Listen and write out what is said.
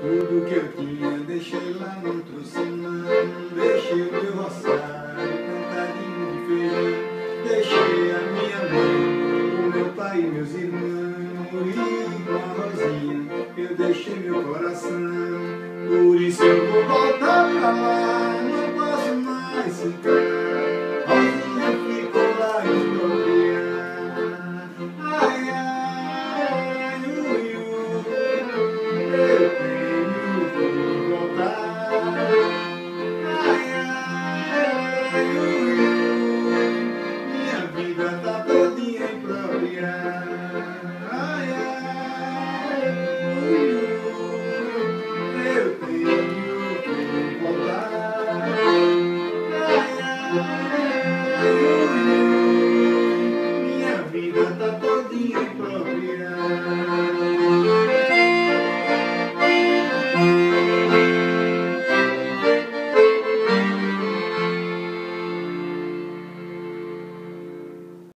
Tudo que eu tinha deixei lá no Trucinã Deixei o meu roçário, cantadinho de feijão Deixei a minha mãe, o meu pai e meus irmãos. E com a Rosinha eu deixei meu coração. Por isso eu vou voltar pra lá, não posso mais ficar